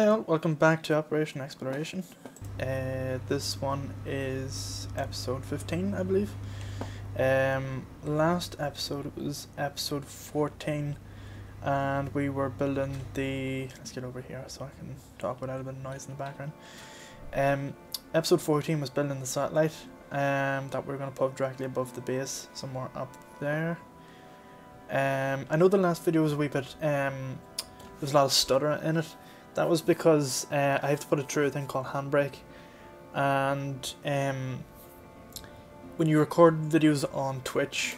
Hey all, welcome back to Operation Exploration. Uh, this one is episode 15, I believe. Um, last episode was episode 14, and we were building the. Let's get over here so I can talk without a bit of noise in the background. Um, episode 14 was building the satellite um, that we are going to put directly above the base, somewhere up there. Um, I know the last video was a wee bit. Um, there's a lot of stutter in it that was because uh, I have to put it through a thing called Handbrake, and um, when you record videos on Twitch,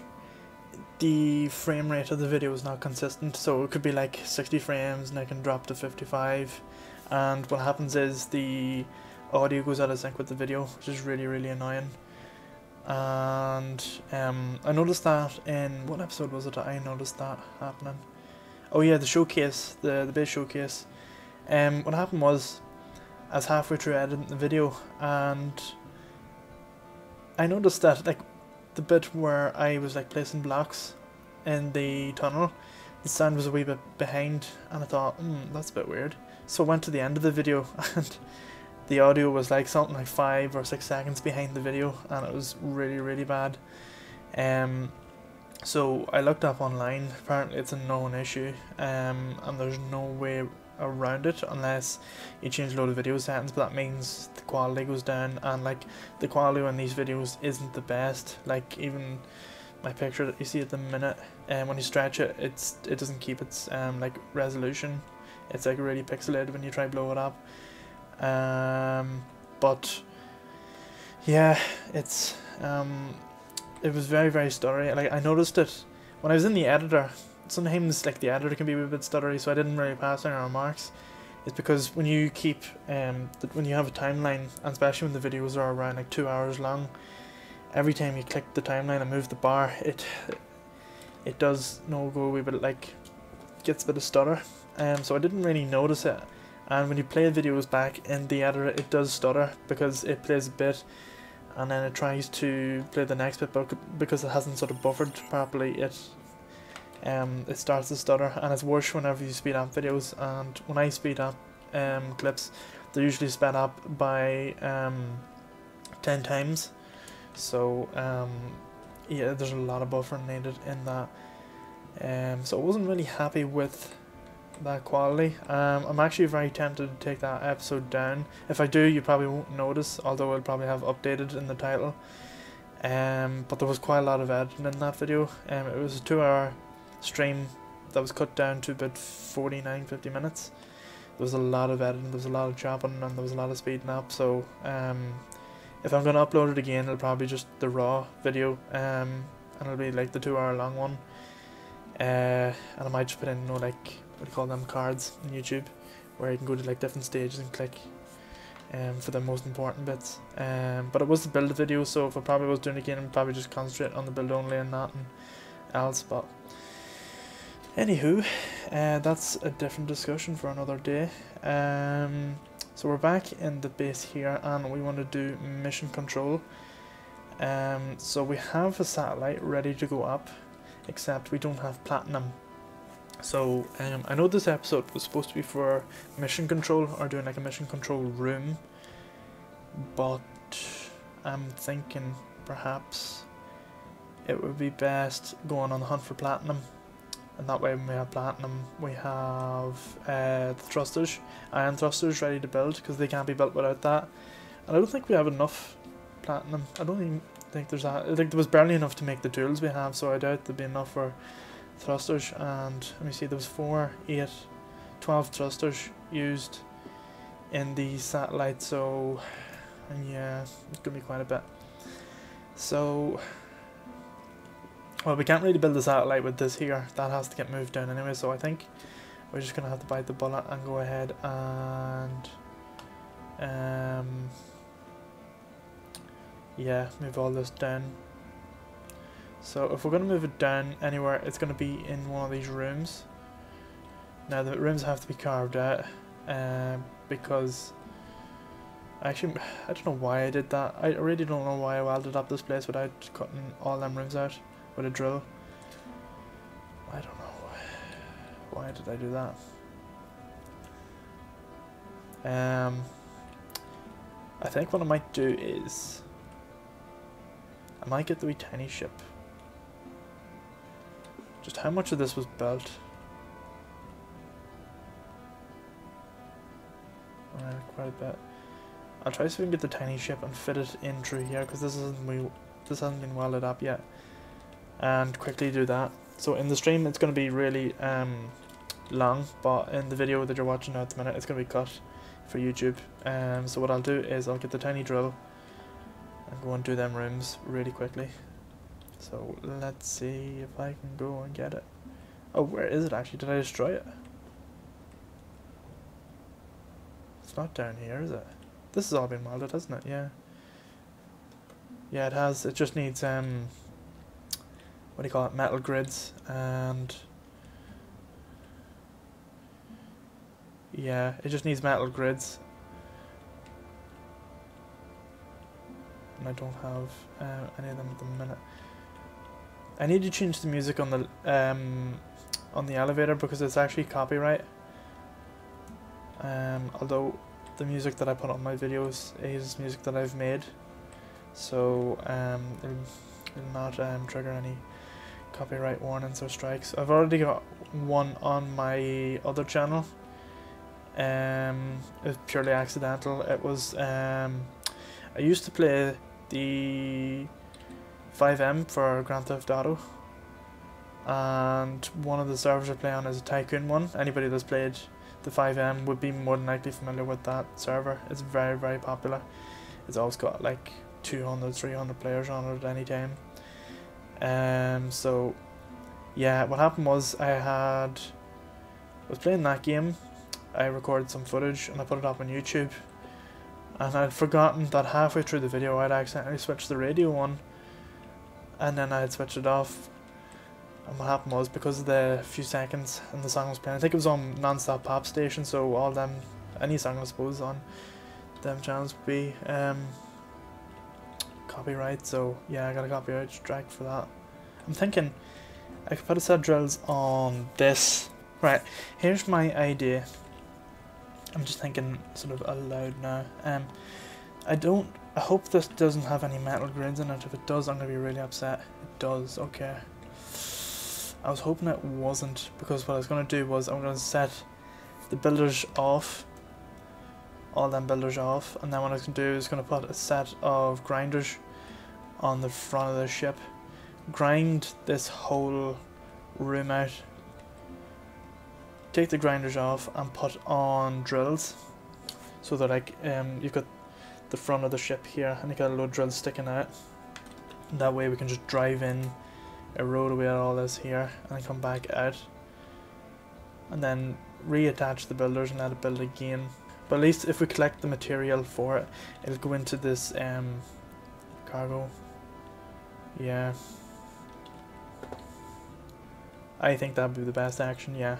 the frame rate of the video is not consistent. So it could be like 60 frames, and I can drop to 55, and what happens is the audio goes out of sync with the video, which is really really annoying. And um, I noticed that in what episode was it? I noticed that happening. Oh yeah, the showcase, the the base showcase. Um, what happened was, I was halfway through editing the video, and I noticed that like the bit where I was like placing blocks in the tunnel, the sound was a wee bit behind, and I thought, hmm, that's a bit weird. So I went to the end of the video, and the audio was like something like five or six seconds behind the video, and it was really really bad. Um, so I looked up online. Apparently, it's a known issue, um, and there's no way around it unless you change a load of video settings but that means the quality goes down and like the quality on these videos isn't the best. Like even my picture that you see at the minute and um, when you stretch it it's it doesn't keep its um like resolution. It's like really pixelated when you try blow it up. Um but yeah it's um it was very very stuttery like I noticed it when I was in the editor sometimes like the editor can be a bit stuttery, so I didn't really pass any remarks. It's because when you keep um when you have a timeline, and especially when the videos are around like two hours long, every time you click the timeline and move the bar, it it does no go away, but it like gets a bit of stutter. Um, so I didn't really notice it. And when you play the videos back in the editor, it does stutter because it plays a bit and then it tries to play the next bit, but because it hasn't sort of buffered properly, it um, it starts to stutter and it's worse whenever you speed up videos and when I speed up um, clips they're usually sped up by um, 10 times. So um, yeah there's a lot of buffering needed in that. Um, so I wasn't really happy with that quality. Um, I'm actually very tempted to take that episode down. If I do you probably won't notice although I'll probably have updated in the title. Um, but there was quite a lot of editing in that video. Um, it was a two hour stream that was cut down to about 49 50 minutes. There was a lot of editing there was a lot of chopping and there was a lot of speeding up so um, if I'm gonna upload it again it'll probably just the raw video um, and it'll be like the two hour long one. Uh, and I might just put in you know like what do you call them cards on YouTube where you can go to like different stages and click um, for the most important bits. Um, but it was the build video so if I probably was doing it again I'd probably just concentrate on the build only and nothing else but Anywho, uh, that's a different discussion for another day. Um, so we're back in the base here and we want to do mission control. Um, so we have a satellite ready to go up, except we don't have platinum. So um, I know this episode was supposed to be for mission control or doing like a mission control room, but I'm thinking perhaps it would be best going on the hunt for platinum and that way when we have platinum. We have uh, the thrusters, ion thrusters ready to build because they can't be built without that. And I don't think we have enough platinum, I don't even think there's that, I think there was barely enough to make the tools we have so I doubt there'd be enough for thrusters. And let me see there was 4, 8, 12 thrusters used in the satellite so yeah it's gonna be quite a bit. So well, we can't really build the satellite with this here. That has to get moved down anyway, so I think we're just going to have to bite the bullet and go ahead and... Um, yeah, move all this down. So if we're going to move it down anywhere, it's going to be in one of these rooms. Now the rooms have to be carved out um, because actually I don't know why I did that. I really don't know why I welded up this place without cutting all them rooms out with a drill. I don't know. Why did I do that? Um, I think what I might do is I might get the wee tiny ship. Just how much of this was built? Uh, quite a bit. I'll try to see if we can get the tiny ship and fit it in through here because this isn't we this hasn't been welded up yet. And quickly do that. So in the stream it's going to be really um, long, but in the video that you're watching now at the minute it's going to be cut for YouTube. Um, so what I'll do is I'll get the tiny drill and go and do them rooms really quickly. So let's see if I can go and get it. Oh, where is it actually? Did I destroy it? It's not down here, is it? This has all been welded, hasn't it? Yeah. Yeah, it has. It just needs, um, what do you call it, metal grids and... Yeah, it just needs metal grids. And I don't have uh, any of them at the minute. I need to change the music on the um, on the elevator because it's actually copyright. Um, although the music that I put on my videos is music that I've made, so um, it'll, it'll not um, trigger any copyright warnings or strikes. I've already got one on my other channel. Um, it was purely accidental. It was um, I used to play the FiveM for Grand Theft Auto, and one of the servers I play on is a Tycoon one. Anybody that's played the FiveM would be more than likely familiar with that server. It's very, very popular. It's always got like 200, 300 players on it at any time. Um, so, yeah, what happened was I had, I was playing that game, I recorded some footage and I put it up on YouTube. And I'd forgotten that halfway through the video I'd accidentally switched the radio on. And then I'd switched it off and what happened was because of the few seconds and the song was playing, I think it was on non-stop pop station, so all them any song I suppose on them channels would be um, copyright. So yeah, I got a copyright strike for that. I'm thinking I could put a set of drills on this. Right, here's my idea. I'm just thinking sort of aloud now. Um, I don't. I hope this doesn't have any metal grids in it. If it does, I'm gonna be really upset. It does. Okay. I was hoping it wasn't because what I was going to do was I'm going to set the builders off all them builders off and then what I can do is going to put a set of grinders on the front of the ship. Grind this whole room out. Take the grinders off and put on drills so that like um, you've got the front of the ship here and you got a load of drills sticking out. That way we can just drive in erode away all this here and come back out. And then reattach the builders and let it build again but at least if we collect the material for it it'll go into this um, cargo. Yeah. I think that would be the best action yeah.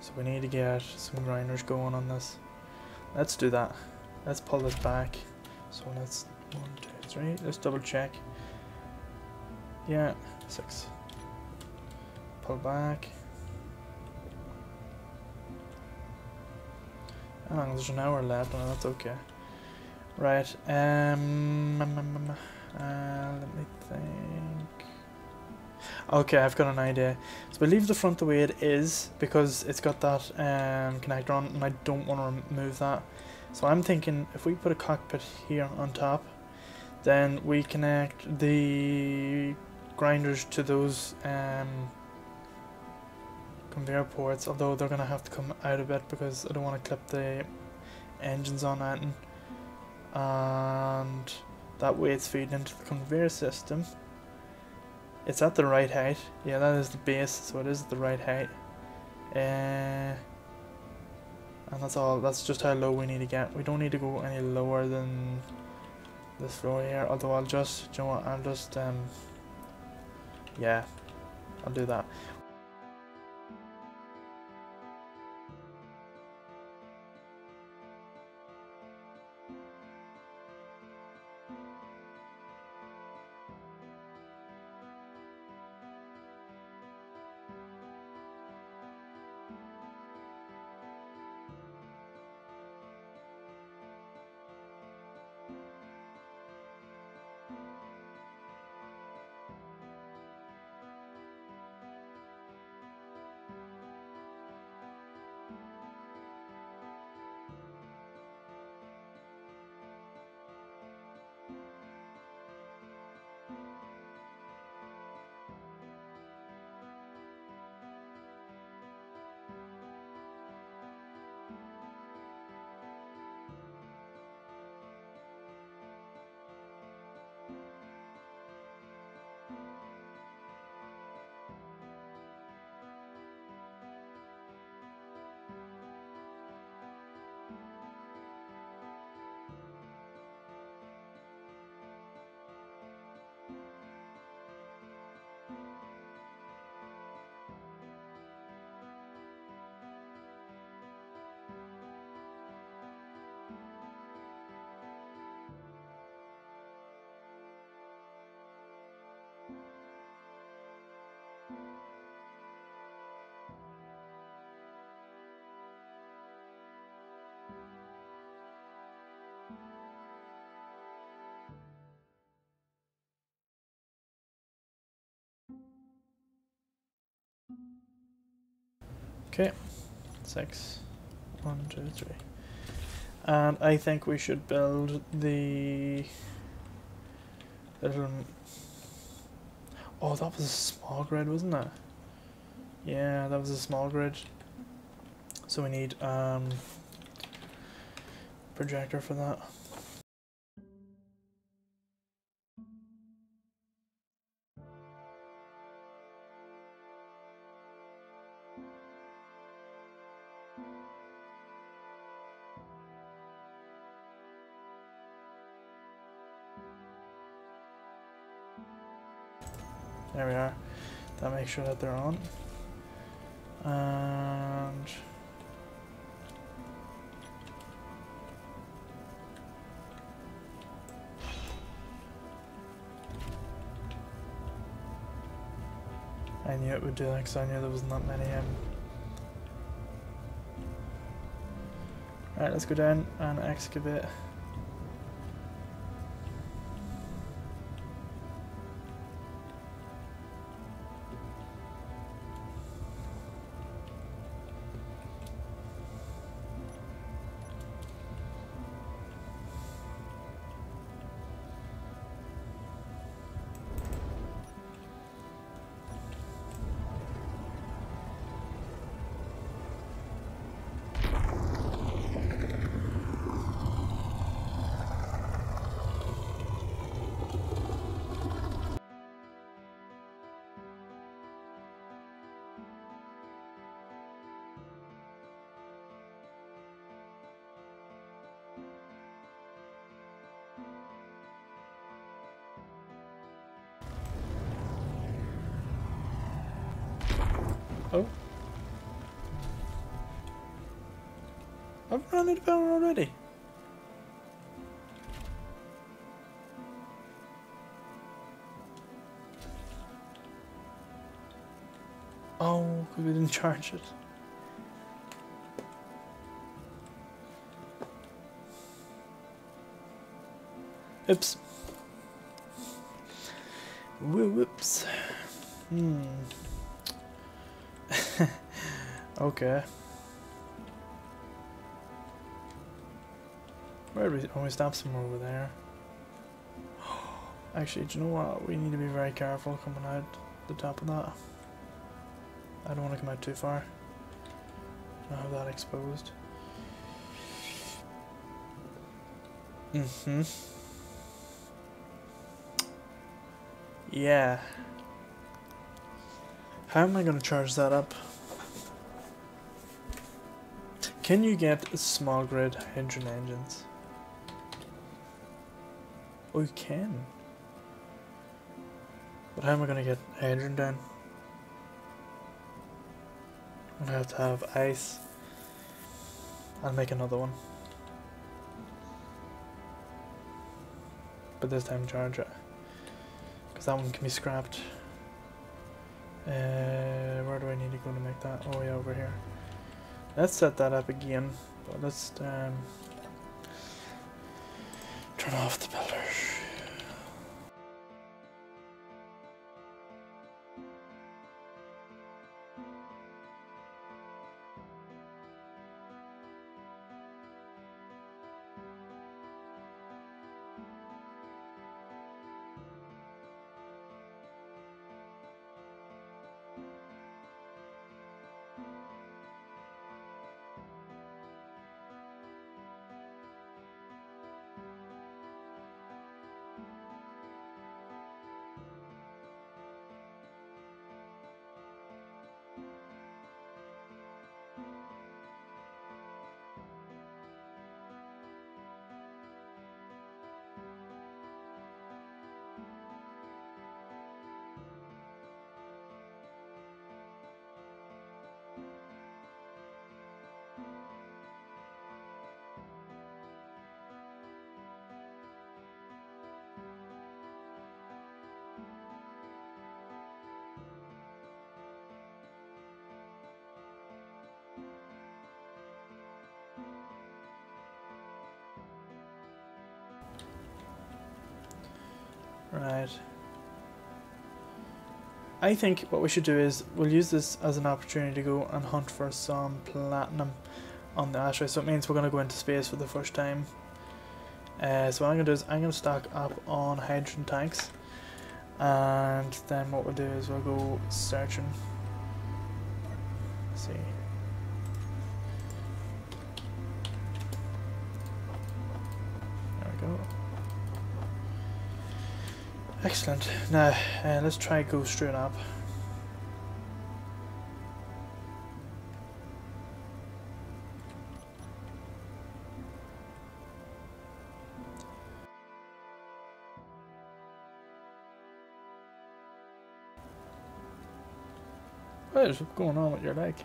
So we need to get some grinders going on this. Let's do that. Let's pull this back. So let's one two three let's double check. Yeah, six. Pull back. Oh, there's an hour left, no, that's okay. Right, um, uh, let me think. Okay, I've got an idea. So we leave the front the way it is because it's got that um, connector on and I don't want to remove that. So I'm thinking if we put a cockpit here on top, then we connect the grinders to those um, conveyor ports, although they're to have to come out a bit because I don't want to clip the engines on it. And that way it's feeding into the conveyor system. It's at the right height. Yeah, that is the base, so it is the right height. Uh, and that's all. That's just how low we need to get. We don't need to go any lower than this floor here. Although I'll just, you know what, I'll just um, yeah, I'll do that. Okay, six, one, two, three. And I think we should build the little. Oh, that was a small grid, wasn't it? Yeah, that was a small grid. So we need um projector for that. Sure that they're on. And I knew it would do that because I knew there wasn't that many um Right, let's go down and excavate. I've run out of power already. Oh, because we didn't charge it. Oops. Whoops. Hmm. okay. Where we? Oh, we stop somewhere over there. Actually, do you know what? We need to be very careful coming out the top of that. I don't want to come out too far. I have that exposed. Mm-hmm. Yeah. How am I going to charge that up? Can you get small grid hydrogen engines? Oh, you can. But how am I going to get hydrogen down? I'm going to have to have ice. I'll make another one. But this time charge it. Because that one can be scrapped. Uh, where do I need to go to make that? Oh yeah, over here. Let's set that up again, but let's um, turn off the builders. Right. I think what we should do is we'll use this as an opportunity to go and hunt for some platinum on the asteroid. So it means we're going to go into space for the first time. Uh, so what I'm going to do is I'm going to stock up on hydrogen tanks. And then what we'll do is we'll go searching. Let's see. Excellent. Now, uh, let's try go straight up. What is going on with your leg?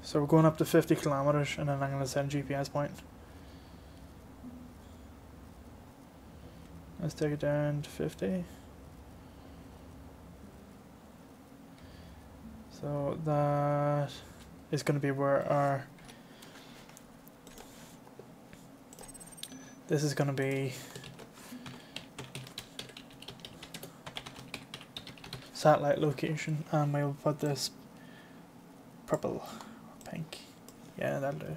So we're going up to 50 kilometers and then I'm going to send GPS point. Let's take it down to 50. So that is going to be where our this is going to be satellite location and we'll put this purple or pink. Yeah that'll do.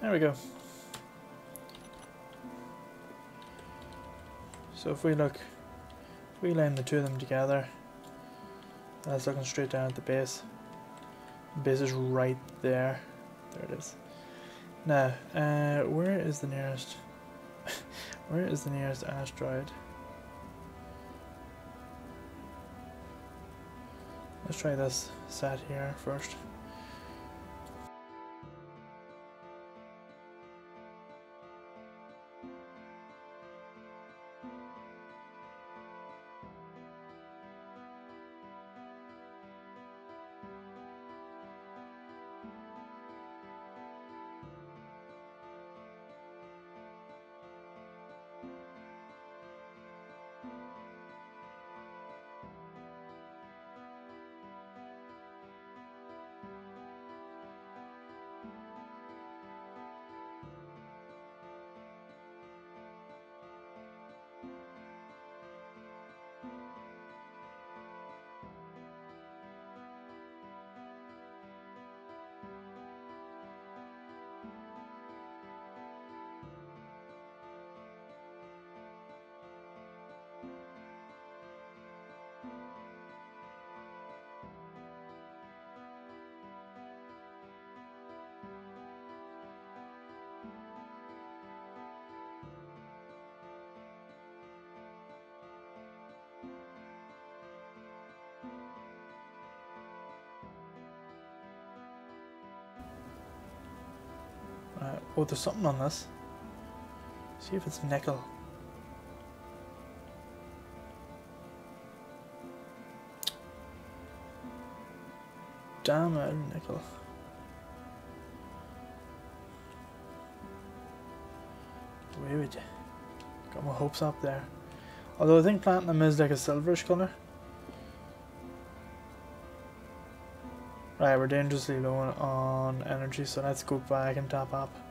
There we go so if we look if we line the two of them together that's looking straight down at the base. The base is right there. There it is. Now uh, where is the nearest where is the nearest asteroid? Let's try this set here first. Oh, there's something on this. See if it's nickel. Damn it, nickel. Where would you? Got my hopes up there. Although I think platinum is like a silverish colour. Right, we're dangerously low on energy, so let's go back and top up.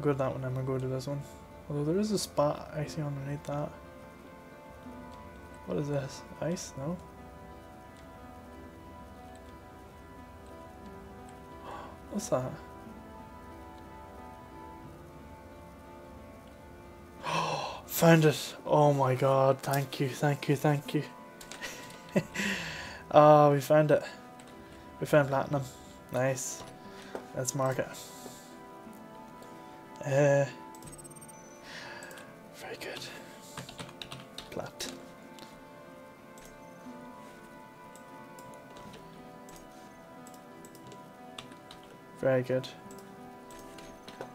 Go to that one, I'm gonna go to this one. Although there is a spot I see underneath that. What is this? Ice? No? What's that? Found it! Oh my god, thank you, thank you, thank you. oh, we found it. We found platinum. Nice. Let's mark it. Uh, very good. Plat. Very good.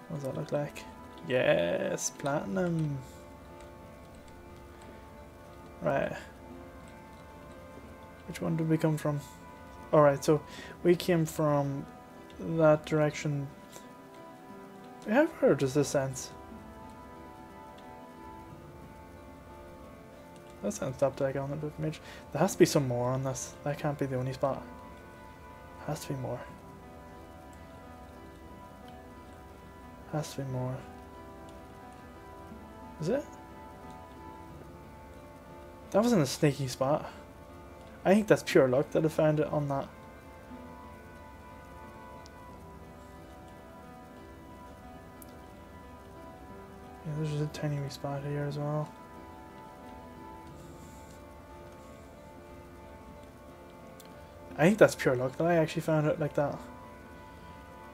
What does that look like? Yes, platinum. Right. Which one did we come from? Alright, so we came from that direction Heard does this sense? That sounds tag on the image. There has to be some more on this. That can't be the only spot. Has to be more. Has to be more. Is it? That wasn't a sneaky spot. I think that's pure luck that I found it on that. There's just a tiny wee spot here as well. I think that's pure luck that I actually found it like that.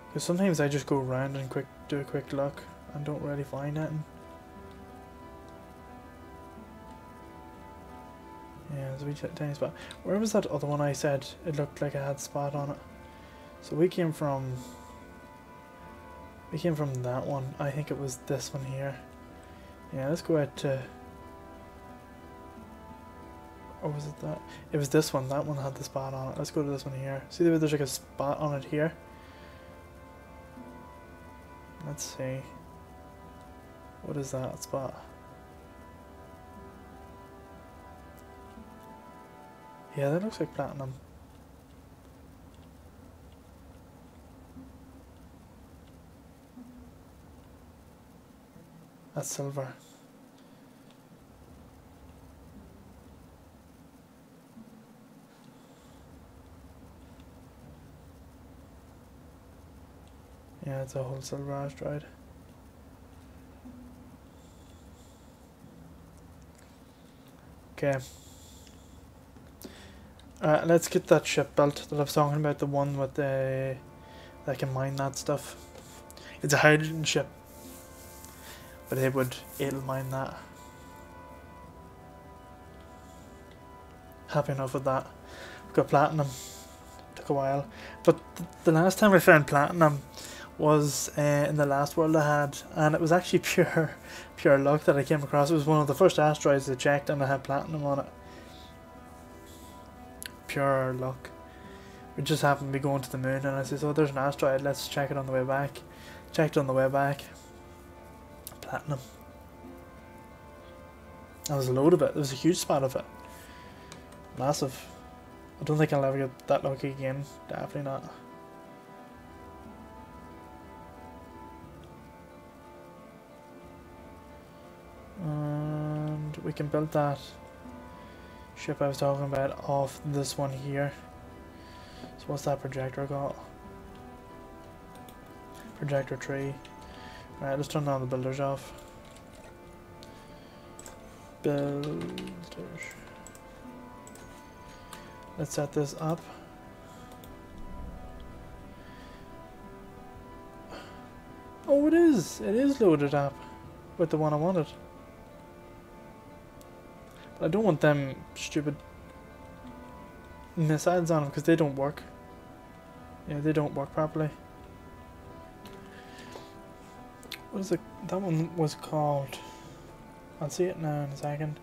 Because sometimes I just go around and quick do a quick look and don't really find anything. Yeah, there's a wee tiny spot. Where was that other one I said it looked like it had spot on it? So we came from... We came from that one. I think it was this one here. Yeah, let's go out to... Or was it that? It was this one. That one had the spot on it. Let's go to this one here. See there's like a spot on it here? Let's see. What is that spot? Yeah, that looks like platinum. That's silver. Yeah, it's a whole silver asteroid. Okay. Alright, let's get that ship built that I was talking about, the one with the that can mine that stuff. It's a hydrogen ship. But it would mine that. Happy enough with that. We've got platinum. Took a while. But th the last time I found platinum was uh, in the last world I had, and it was actually pure, pure luck that I came across. It was one of the first asteroids I checked, and I had platinum on it. Pure luck. We just happened to be going to the moon, and I said, "Oh, there's an asteroid. Let's check it on the way back." Checked on the way back. Platinum. There was a load of it. There was a huge spot of it. Massive. I don't think I'll ever get that lucky again. Definitely not. And we can build that ship I was talking about off this one here. So what's that projector got? Projector tree. Alright, let's turn down the builders off. Builders. Let's set this up. Oh, it is! It is loaded up with the one I wanted. But I don't want them stupid missiles on them because they don't work. Yeah, they don't work properly. What is it? That one was called. I'll see it now in a second.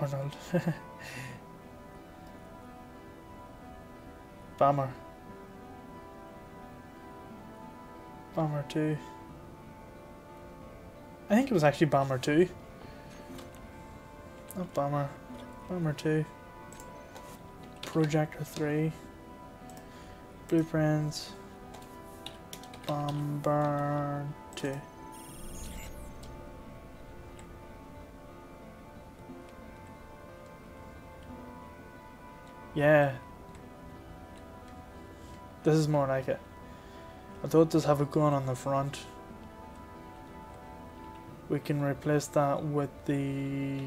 Arnold. Bomber. Bomber 2. I think it was actually Bomber 2. Not Bomber. Bomber 2. Projector 3. Blueprints. Bomber 2. Yeah. This is more like it. Although it does have a gun on the front we can replace that with the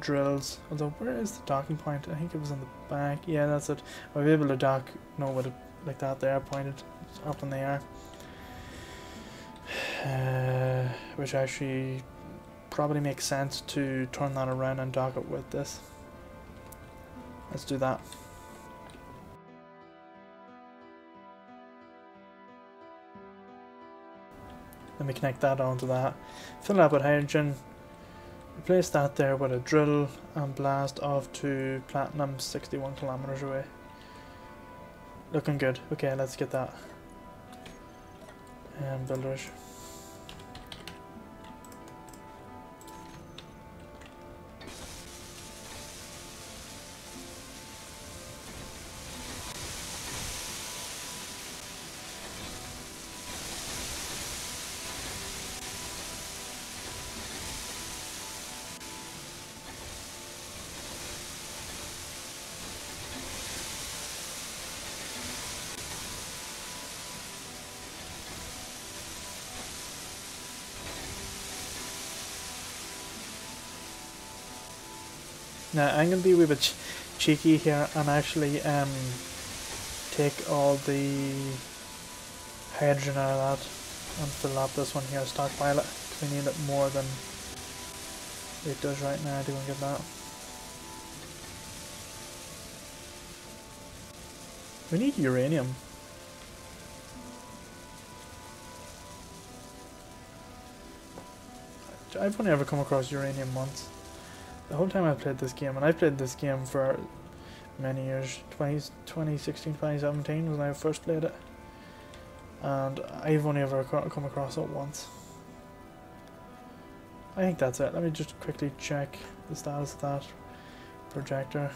drills. Although, where is the docking point? I think it was in the back. Yeah, that's it. I'll be able to dock, no, with it like that there, pointed up in the air. Uh, which actually probably makes sense to turn that around and dock it with this. Let's do that. Let me connect that onto that. Fill it up with hydrogen. Replace that there with a drill and blast off to platinum 61 kilometers away. Looking good. Okay, let's get that. And builders. Now I'm gonna be a wee bit ch cheeky here and actually um take all the hydrogen out of that and fill up this one here, stockpile it, because we need it more than it does right now. To get that? We need uranium. I've only ever come across uranium once the whole time I've played this game, and I've played this game for many years 20, 2016, 2017 when I first played it, and I've only ever come across it once. I think that's it. Let me just quickly check the status of that projector.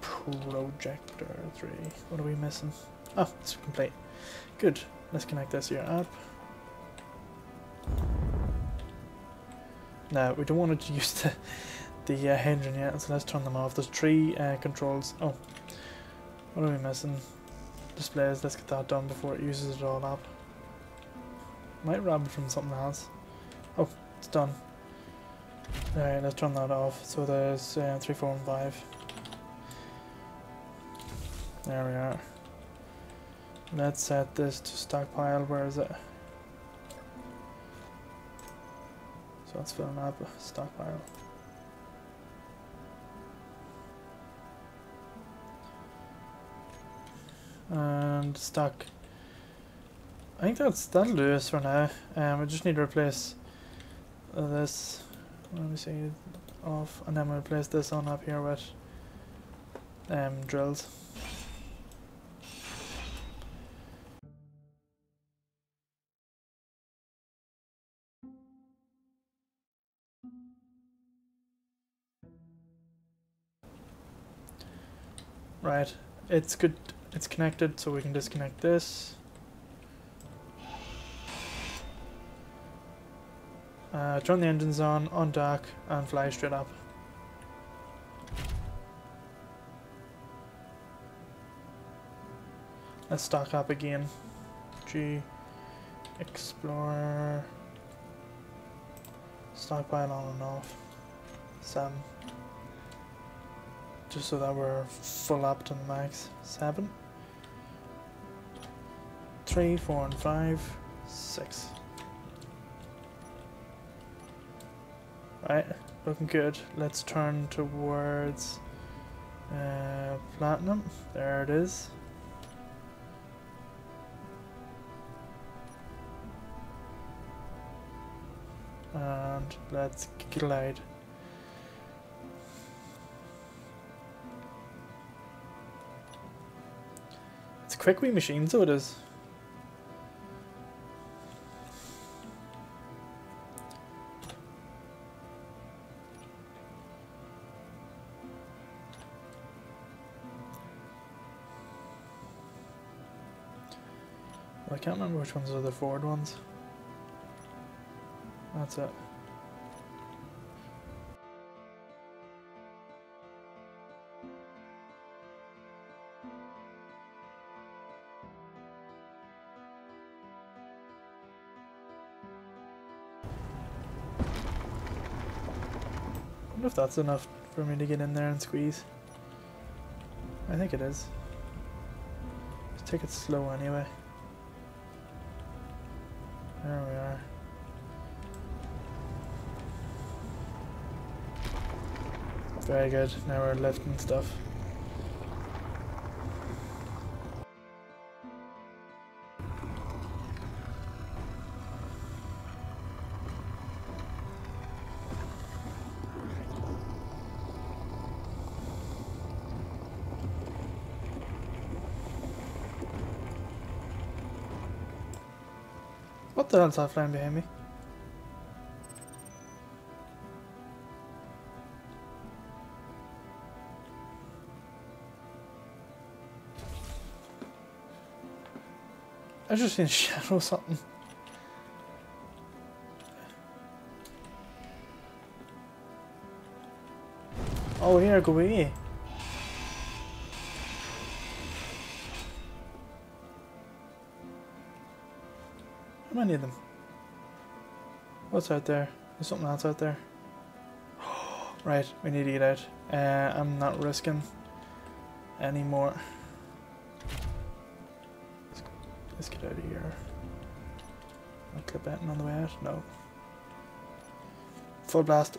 Projector 3. What are we missing? Oh, it's complete. Good. Let's connect this here up. No, we don't want to use the, the uh, engine yet, so let's turn them off. There's three uh, controls. Oh, what are we missing? Displays, let's get that done before it uses it all up. Might rob it from something else. Oh, it's done. Alright, let's turn that off. So there's uh, 3, 4, and 5. There we are. Let's set this to stockpile. Where is it? So let's fill up a stockpile. And stock. I think that's that'll do us for now. Um, we just need to replace this. Let me see off, and then we'll place this on up here with um, drills. Right, it's good, it's connected, so we can disconnect this. Uh, turn the engines on, on dock, and fly straight up. Let's stock up again. G, Explorer, stockpile on and off, 7 just so that we're full up to max. Seven, three, four, and five, six. Right, looking good. Let's turn towards uh, platinum. There it is. And let's glide. Quick wee machine, so it is. I can't remember which ones are the forward ones. That's it. If that's enough for me to get in there and squeeze. I think it is. Just take it slow anyway. There we are. Very good. Now we're lifting stuff. What the flying behind me? I just seen a shadow or something. Oh, here, go away. Many of them? What's out there? There's something else out there. right, we need to get out. Uh, I'm not risking anymore. Let's, let's get out of here. I'll that on the way out. No. Full blast.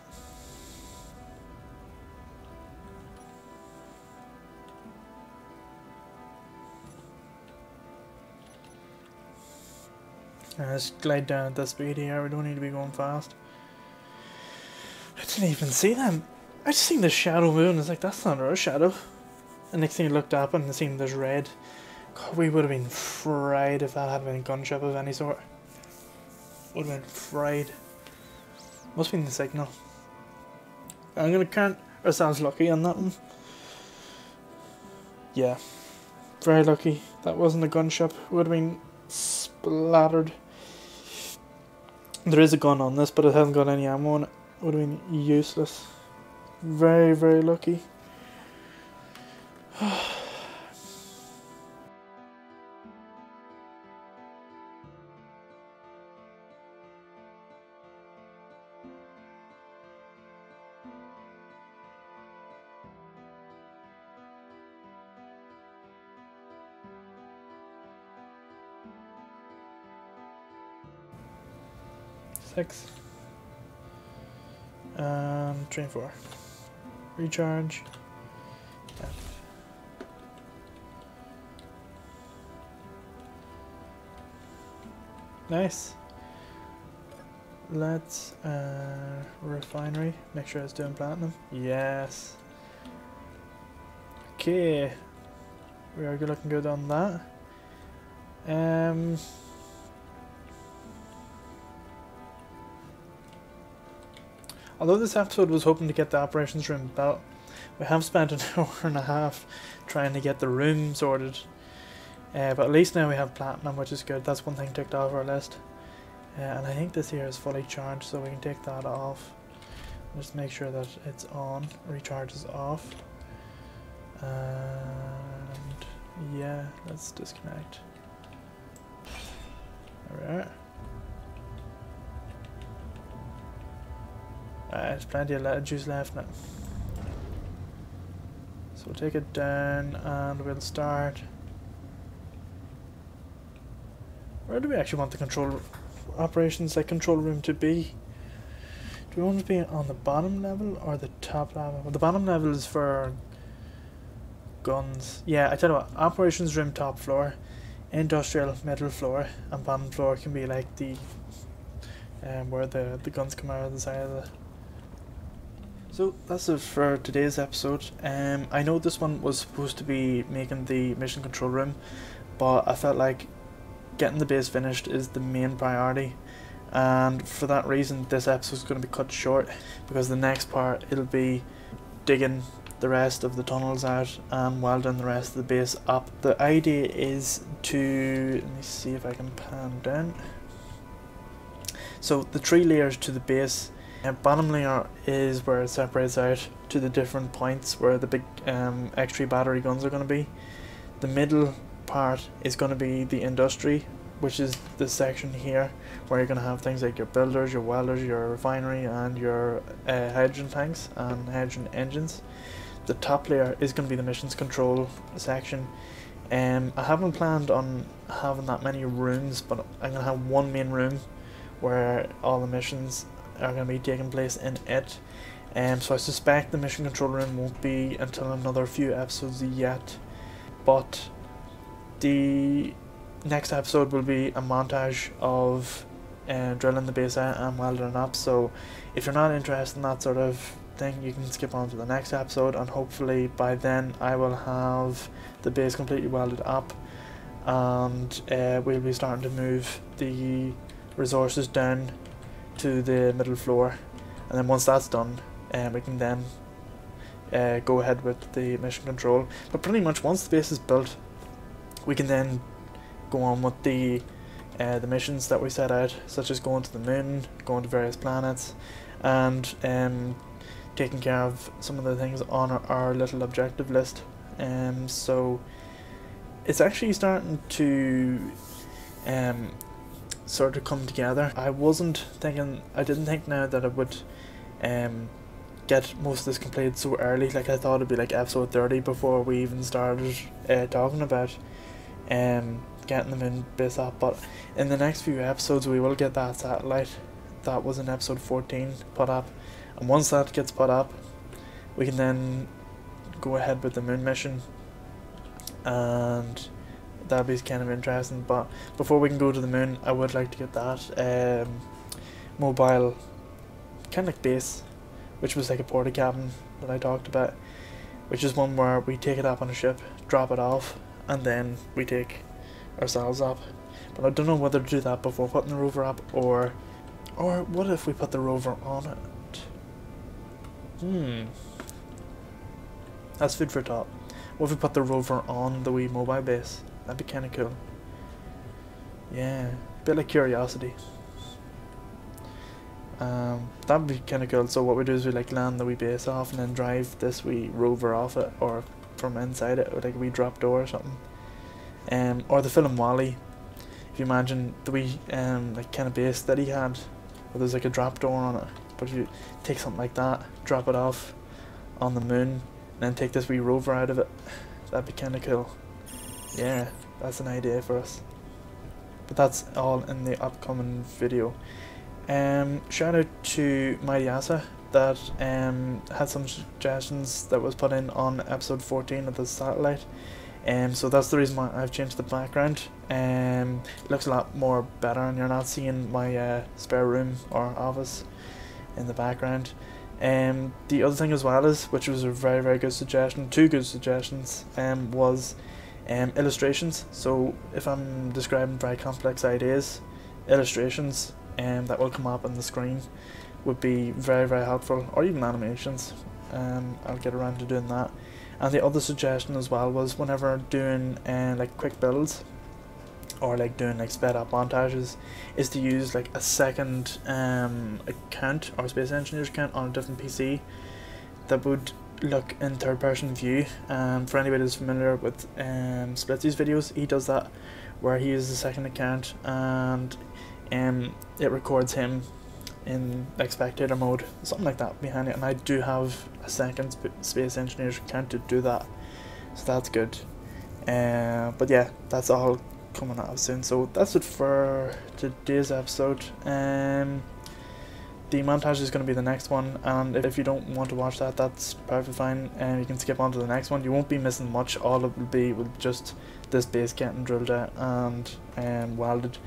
Let's glide down at the speed here, we don't need to be going fast. I didn't even see them. I just seen the shadow and it's like, that's not our shadow. And next thing I looked up and seen there's red. God, we would have been fried if that had been a gunship of any sort. Would have been fried. Must have been the signal. I'm gonna count ourselves lucky on that one. Yeah. Very lucky. That wasn't a gunship. Would have been splattered. There is a gun on this, but it hasn't got any ammo on it. Would have been useless. Very, very lucky. Six. And train four. Recharge. F. Nice. Let's uh, refinery. Make sure it's doing platinum. Yes. Okay. We are looking good on that. Um. Although this episode was hoping to get the operations room built, we have spent an hour and a half trying to get the room sorted. Uh, but at least now we have platinum, which is good. That's one thing ticked off our list. Uh, and I think this here is fully charged, so we can take that off. Just make sure that it's on, recharges off. And yeah, let's disconnect. Alright. Uh, there's plenty of juice left now. So we'll take it down and we'll start. Where do we actually want the control operations like control room to be? Do we want to be on the bottom level or the top level? Well, the bottom level is for guns. Yeah, I tell you what, operations room top floor, industrial middle floor, and bottom floor can be like the um, where the the guns come out of the side of the so that's it for today's episode. Um, I know this one was supposed to be making the mission control room, but I felt like getting the base finished is the main priority. And for that reason, this episode is going to be cut short because the next part it'll be digging the rest of the tunnels out and welding the rest of the base up. The idea is to let me see if I can pan down. So the three layers to the base uh, bottom layer is where it separates out to the different points where the big um, X3 battery guns are going to be. The middle part is going to be the industry, which is the section here where you're going to have things like your builders, your welders, your refinery, and your uh, hydrogen tanks and hydrogen engines. The top layer is going to be the missions control section. Um, I haven't planned on having that many rooms, but I'm going to have one main room where all the missions are going to be taking place in it. Um, so I suspect the mission control room won't be until another few episodes yet, but the next episode will be a montage of uh, drilling the base and welding up. So if you're not interested in that sort of thing, you can skip on to the next episode, and hopefully by then I will have the base completely welded up, and uh, we'll be starting to move the resources down to the middle floor, and then once that's done, um, we can then uh, go ahead with the mission control. But pretty much once the base is built, we can then go on with the uh, the missions that we set out, such as going to the moon, going to various planets, and um, taking care of some of the things on our, our little objective list. Um, so it's actually starting to um, sort of come together. I wasn't thinking, I didn't think now that I would um, get most of this completed so early. Like I thought it'd be like episode 30 before we even started uh, talking about um, getting them in up. But in the next few episodes we will get that satellite that was in episode 14 put up. And once that gets put up, we can then go ahead with the moon mission and that'd be kind of interesting. But before we can go to the moon, I would like to get that um, mobile kind of like base, which was like a porta cabin that I talked about, which is one where we take it up on a ship, drop it off, and then we take ourselves up. But I don't know whether to do that before putting the rover up or or what if we put the rover on it? Hmm. That's food for thought. What if we put the rover on the wee mobile base? That'd be kinda cool. Yeah. Bit like curiosity. Um, that'd be kinda cool. So what we do is we like land the wee base off and then drive this wee rover off it or from inside it like a wee drop door or something. Um, or the film WALL-E. If you imagine the wee um, like kind of base that he had, where there's like a drop door on it. But if you take something like that, drop it off on the moon, and then take this wee rover out of it, that'd be kind of cool. Yeah, that's an idea for us. But that's all in the upcoming video. Um, shout out to Mighty Asa that um, had some suggestions that was put in on episode 14 of the satellite. Um, so that's the reason why I've changed the background. Um, it looks a lot more better and you're not seeing my uh, spare room or office in the background. Um, the other thing as well is, which was a very very good suggestion, two good suggestions, um, was um, illustrations. So if I'm describing very complex ideas, illustrations um, that will come up on the screen would be very very helpful, or even animations. Um, I'll get around to doing that. And the other suggestion as well was whenever doing uh, like quick builds or like doing like sped up montages is to use like a second um, account or space engineer's account on a different PC that would look in third person view. Um, for anybody who's familiar with um, videos, he does that where he uses a second account and um, it records him in like spectator mode, something like that behind it. And I do have a second sp space engineer's account to do that, so that's good. Uh, but yeah, that's all coming out soon. So that's it for today's episode. Um, the montage is going to be the next one, and if you don't want to watch that, that's perfectly fine. And you can skip on to the next one. You won't be missing much. All it will be will just this base getting drilled out and um, welded.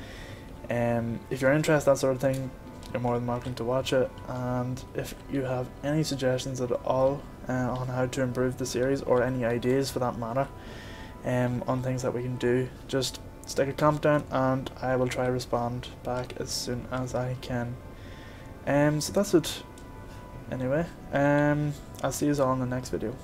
Um, if you're interested that sort of thing, you're more than welcome to watch it. And if you have any suggestions at all uh, on how to improve the series or any ideas for that matter um, on things that we can do, just stick a comment down and I will try to respond back as soon as I can. Um, so that's it. Anyway, um, I'll see you all in the next video.